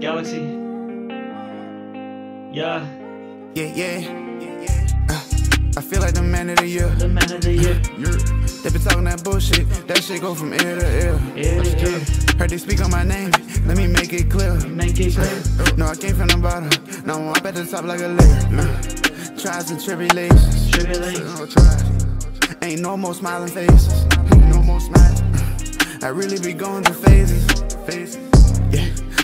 Galaxy. Yeah. Yeah, yeah. Uh, I feel like the man of the year. The man of the year. They been talking that bullshit. That shit go from ear to ear. Ear to ear. Heard they speak on my name. Let me make it clear. Make it clear. No, I came from the bottom. No, I'm up at the top like a lyric. Uh, trials and tribulations. Tribulations. Ain't no more smiling faces. Ain't no more smiling. I really be going through phases. Phases.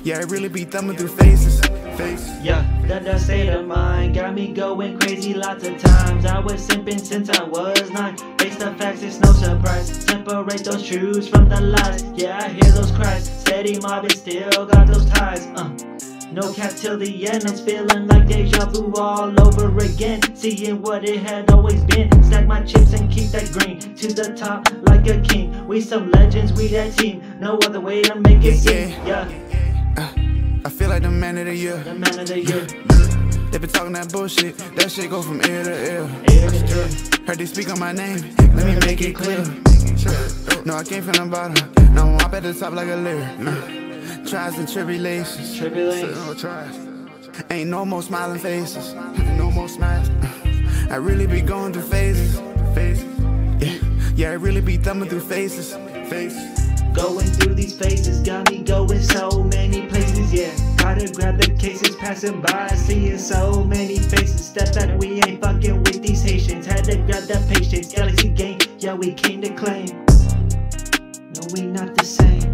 Yeah, yeah, I really be thumbing through faces. Faces. Yeah, that that state of mind got me going crazy lots of times. I was simping since I was nine. Face the facts, it's no surprise. Separate those truths from the lies. Yeah, I hear those cries. Steady mobbing, still got those ties. Uh. No cap till the end, it's feeling like deja vu all over again. Seeing what it had always been. Stack my chips and keep that green to the top like a king. We some legends, we that team. No other way to make it seem. Yeah, Uh, I feel like the man of the year. the man of the year. They been talking that bullshit. That shit go from ear to ear. Ear to ear. Heard they speak on my name. Let me make it clear. No, I came from the bottom. No, I'm up at the top like a lyric. Uh, trials and tribulations. Tribulations. No trials. Ain't no more smiling faces. No more smiles. I really be going through phases. Phases. Yeah, yeah, I really be thumbing through faces. Faces. Going through these phases grab the cases passing by. Seeing so many faces. Step that we ain't fucking with these Haitians. Had to grab that patience. Galaxy game, yeah, we came to claim. No, we not the same.